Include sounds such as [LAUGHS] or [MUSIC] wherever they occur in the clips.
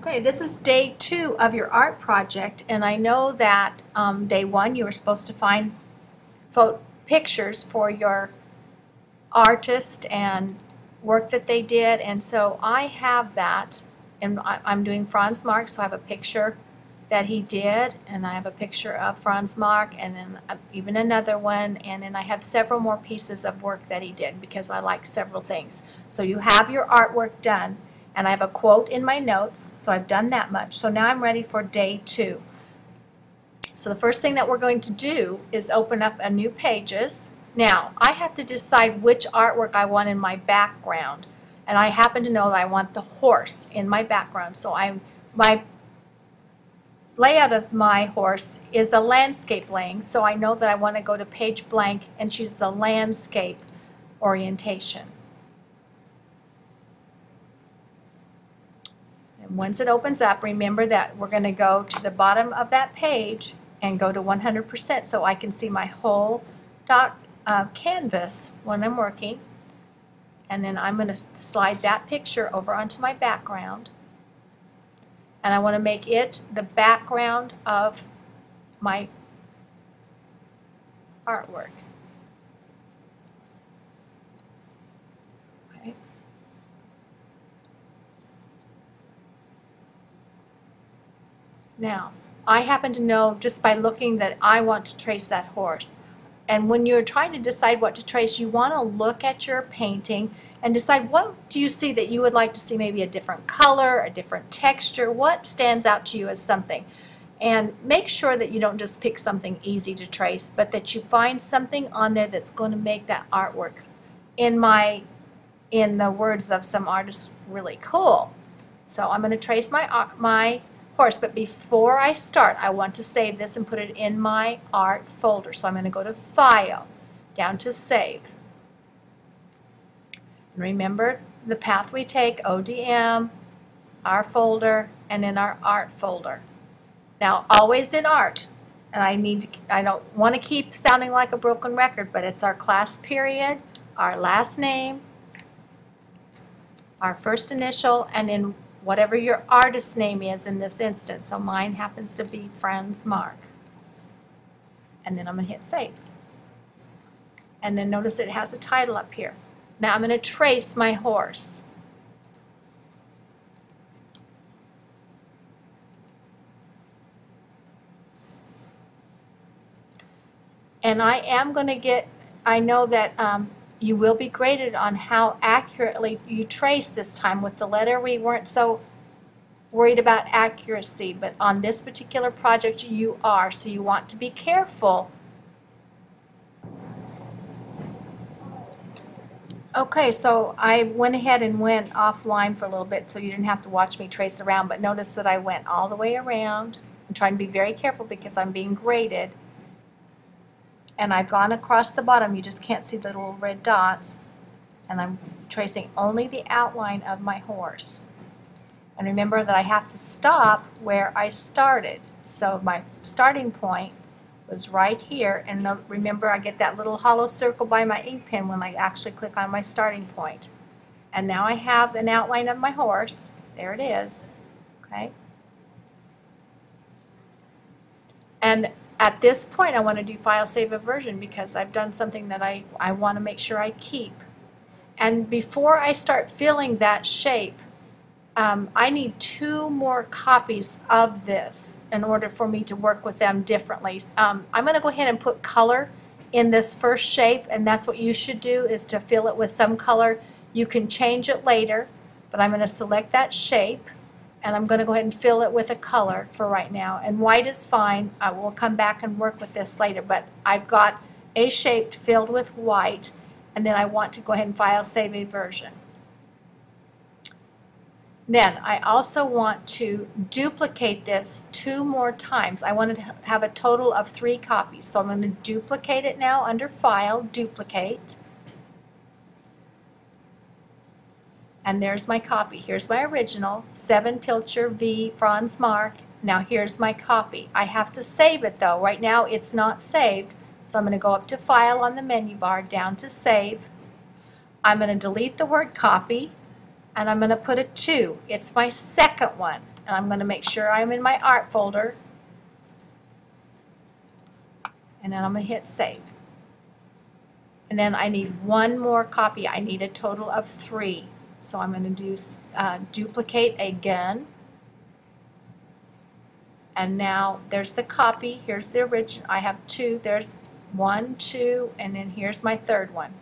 Okay, this is day two of your art project, and I know that um, day one you were supposed to find pictures for your artist and work that they did, and so I have that, and I, I'm doing Franz Marc, so I have a picture that he did, and I have a picture of Franz Marc, and then uh, even another one, and then I have several more pieces of work that he did because I like several things. So you have your artwork done and I have a quote in my notes, so I've done that much. So now I'm ready for day two. So the first thing that we're going to do is open up a new pages. Now, I have to decide which artwork I want in my background. And I happen to know that I want the horse in my background. So I'm, my layout of my horse is a landscape laying. So I know that I want to go to page blank and choose the landscape orientation. Once it opens up, remember that we're going to go to the bottom of that page and go to 100% so I can see my whole dot uh, canvas when I'm working. And then I'm going to slide that picture over onto my background. And I want to make it the background of my artwork. Now, I happen to know just by looking that I want to trace that horse. And when you're trying to decide what to trace, you want to look at your painting and decide what do you see that you would like to see maybe a different color, a different texture, what stands out to you as something. And make sure that you don't just pick something easy to trace, but that you find something on there that's going to make that artwork, in my, in the words of some artists, really cool. So I'm going to trace my, uh, my course, but before I start, I want to save this and put it in my art folder. So I'm going to go to File, down to Save. And remember the path we take, ODM, our folder, and in our art folder. Now, always in art, and I need to, I don't want to keep sounding like a broken record, but it's our class period, our last name, our first initial, and in whatever your artist name is in this instance. So mine happens to be Franz Marc. And then I'm going to hit save. And then notice it has a title up here. Now I'm going to trace my horse. And I am going to get, I know that um, you will be graded on how accurately you trace this time. With the letter, we weren't so worried about accuracy, but on this particular project, you are, so you want to be careful. Okay, so I went ahead and went offline for a little bit so you didn't have to watch me trace around, but notice that I went all the way around. I'm trying to be very careful because I'm being graded and I've gone across the bottom. You just can't see the little red dots. And I'm tracing only the outline of my horse. And remember that I have to stop where I started. So my starting point was right here. And remember, I get that little hollow circle by my ink pen when I actually click on my starting point. And now I have an outline of my horse. There it is. Okay. And at this point, I want to do file save a version because I've done something that I, I want to make sure I keep. And before I start filling that shape, um, I need two more copies of this in order for me to work with them differently. Um, I'm going to go ahead and put color in this first shape, and that's what you should do is to fill it with some color. You can change it later, but I'm going to select that shape and I'm going to go ahead and fill it with a color for right now. And white is fine. I will come back and work with this later, but I've got a shaped filled with white, and then I want to go ahead and file save a version. Then I also want to duplicate this two more times. I want to have a total of three copies. So I'm going to duplicate it now under File, Duplicate. And there's my copy. Here's my original, 7 Pilcher V Franz Marc. Now here's my copy. I have to save it though. Right now it's not saved. So I'm going to go up to File on the menu bar, down to Save. I'm going to delete the word copy, and I'm going to put a 2. It's my second one. and I'm gonna make sure I'm in my art folder. And then I'm gonna hit save. And then I need one more copy. I need a total of three. So I'm gonna do, uh, duplicate again. And now there's the copy, here's the original, I have two, there's one, two, and then here's my third one.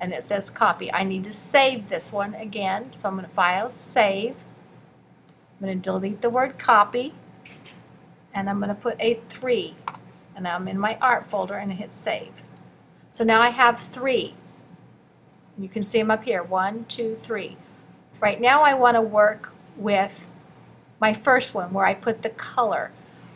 And it says copy. I need to save this one again, so I'm gonna file, save. I'm gonna delete the word copy, and I'm gonna put a three. And I'm in my art folder and hit save. So now I have three. You can see them up here, one, two, three. Right now I wanna work with my first one where I put the color.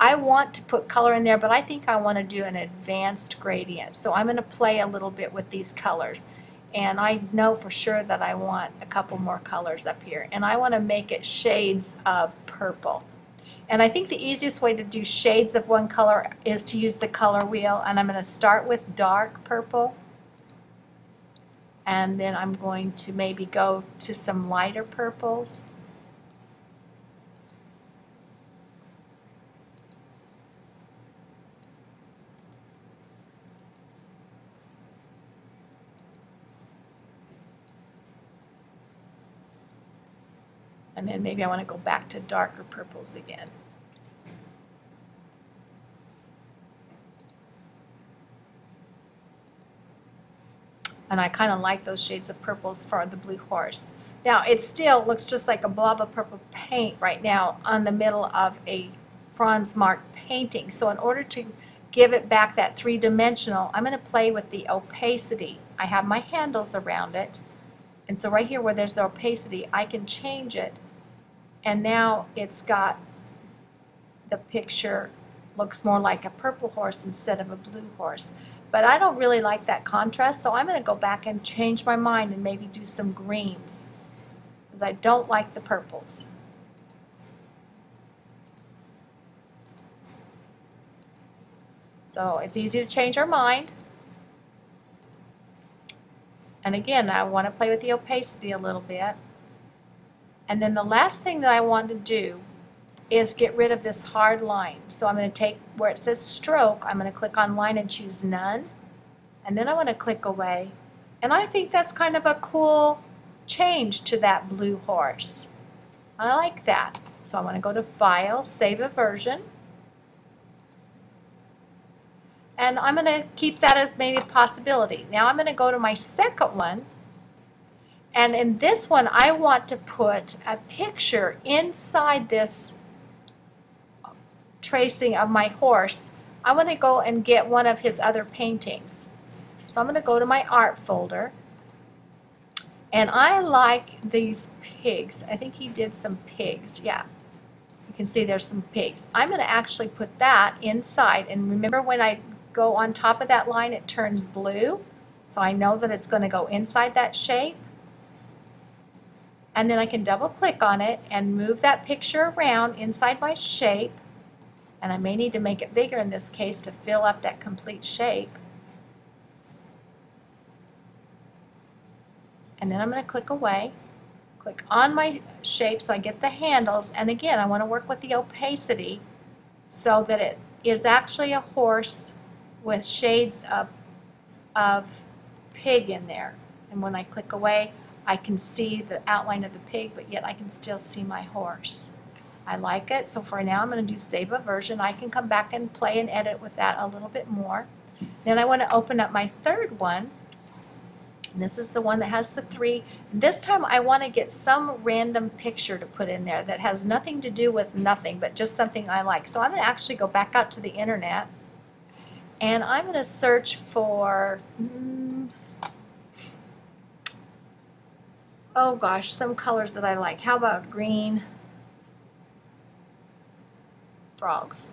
I want to put color in there, but I think I want to do an advanced gradient. So I'm going to play a little bit with these colors. And I know for sure that I want a couple more colors up here. And I want to make it shades of purple. And I think the easiest way to do shades of one color is to use the color wheel. And I'm going to start with dark purple. And then I'm going to maybe go to some lighter purples. And then maybe I want to go back to darker purples again. And I kind of like those shades of purples for the blue horse. Now, it still looks just like a blob of purple paint right now on the middle of a Franz Marc painting. So in order to give it back that three-dimensional, I'm going to play with the opacity. I have my handles around it. And so right here where there's the opacity, I can change it. And now it's got, the picture looks more like a purple horse instead of a blue horse. But I don't really like that contrast, so I'm going to go back and change my mind and maybe do some greens. Because I don't like the purples. So it's easy to change our mind. And again, I want to play with the opacity a little bit. And then the last thing that I want to do is get rid of this hard line. So I'm going to take where it says stroke, I'm going to click on line and choose none. And then I want to click away. And I think that's kind of a cool change to that blue horse. I like that. So I want to go to File, Save a Version. And I'm going to keep that as maybe a possibility. Now I'm going to go to my second one. And in this one, I want to put a picture inside this tracing of my horse. I want to go and get one of his other paintings. So I'm going to go to my art folder. And I like these pigs. I think he did some pigs. Yeah. You can see there's some pigs. I'm going to actually put that inside. And remember when I go on top of that line, it turns blue. So I know that it's going to go inside that shape. And then I can double click on it and move that picture around inside my shape. And I may need to make it bigger in this case to fill up that complete shape. And then I'm going to click away. Click on my shape so I get the handles. And again, I want to work with the opacity so that it is actually a horse with shades of, of pig in there. And when I click away, I can see the outline of the pig, but yet I can still see my horse. I like it, so for now I'm going to do save a version. I can come back and play and edit with that a little bit more. Then I want to open up my third one. This is the one that has the three. This time I want to get some random picture to put in there that has nothing to do with nothing, but just something I like. So I'm going to actually go back out to the internet and I'm going to search for, mm, oh gosh, some colors that I like. How about green frogs?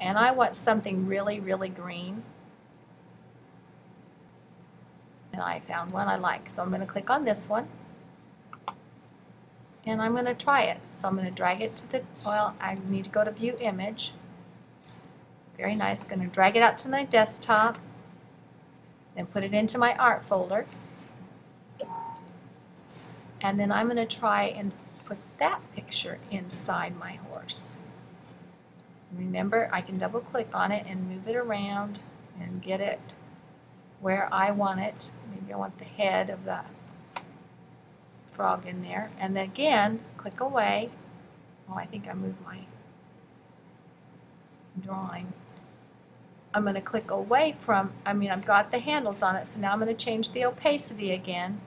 And I want something really, really green. And I found one I like. So I'm going to click on this one and I'm going to try it. So I'm going to drag it to the, well, I need to go to view image. Very nice. Going to drag it out to my desktop, and put it into my art folder. And then I'm gonna try and put that picture inside my horse. Remember, I can double click on it and move it around and get it where I want it. Maybe I want the head of the frog in there. And then again, click away. Oh, I think I moved my drawing. I'm going to click away from, I mean, I've got the handles on it, so now I'm going to change the opacity again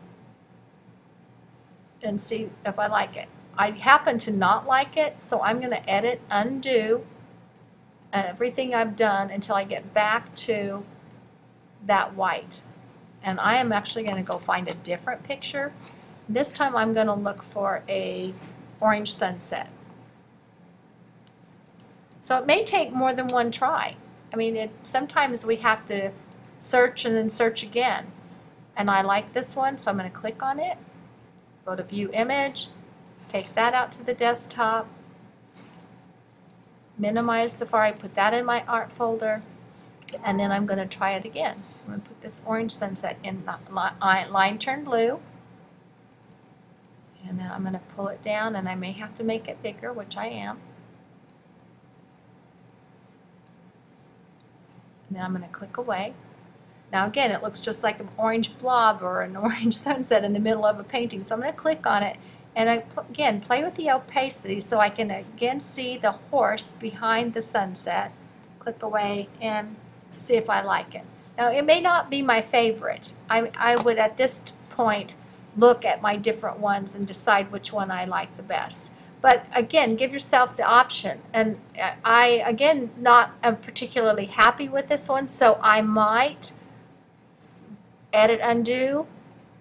and see if I like it. I happen to not like it, so I'm going to edit, undo uh, everything I've done until I get back to that white. And I am actually going to go find a different picture. This time I'm going to look for a orange sunset. So it may take more than one try. I mean, it, sometimes we have to search and then search again. And I like this one, so I'm going to click on it, go to View Image, take that out to the desktop, minimize Safari, put that in my art folder, and then I'm going to try it again. I'm going to put this orange sunset in line, line turn blue, and then I'm going to pull it down, and I may have to make it bigger, which I am. And then I'm going to click away. Now again, it looks just like an orange blob or an [LAUGHS] orange sunset in the middle of a painting. So I'm going to click on it and I, again, play with the opacity so I can again see the horse behind the sunset. Click away and see if I like it. Now it may not be my favorite. I, I would at this point look at my different ones and decide which one I like the best. But again, give yourself the option. And uh, I, again, not am particularly happy with this one, so I might edit undo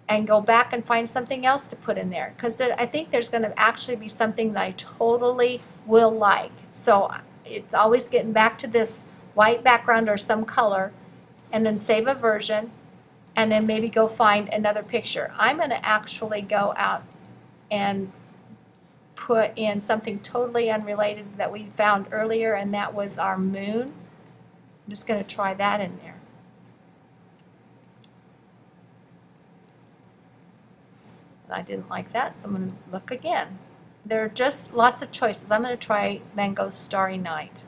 and go back and find something else to put in there. Because I think there's going to actually be something that I totally will like. So it's always getting back to this white background or some color and then save a version and then maybe go find another picture. I'm going to actually go out and put in something totally unrelated that we found earlier, and that was our moon. I'm just going to try that in there. I didn't like that, so I'm going to look again. There are just lots of choices. I'm going to try Van Gogh Starry Night.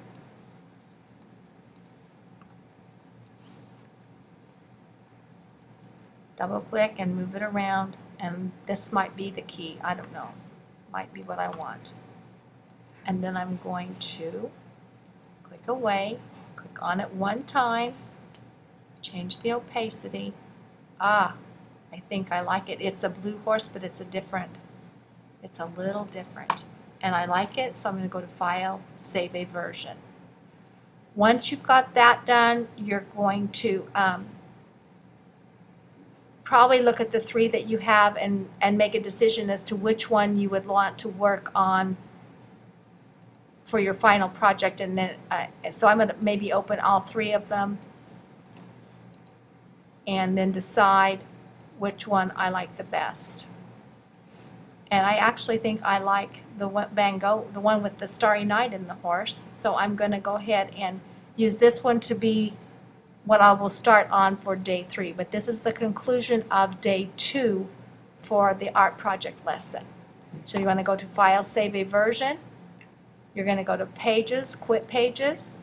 Double click and move it around, and this might be the key. I don't know might be what I want. And then I'm going to click away, click on it one time, change the opacity. Ah, I think I like it. It's a blue horse, but it's a different, it's a little different. And I like it, so I'm going to go to File, Save a Version. Once you've got that done, you're going to um, probably look at the three that you have and, and make a decision as to which one you would want to work on for your final project. And then, uh, so I'm going to maybe open all three of them and then decide which one I like the best. And I actually think I like the one, Van Gogh, the one with the Starry Night in the horse. So I'm going to go ahead and use this one to be what I will start on for day three. But this is the conclusion of day two for the art project lesson. So you want to go to File, Save a Version. You're going to go to Pages, Quit Pages.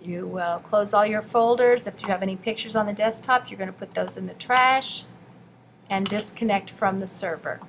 You will close all your folders. If you have any pictures on the desktop, you're going to put those in the trash and disconnect from the server.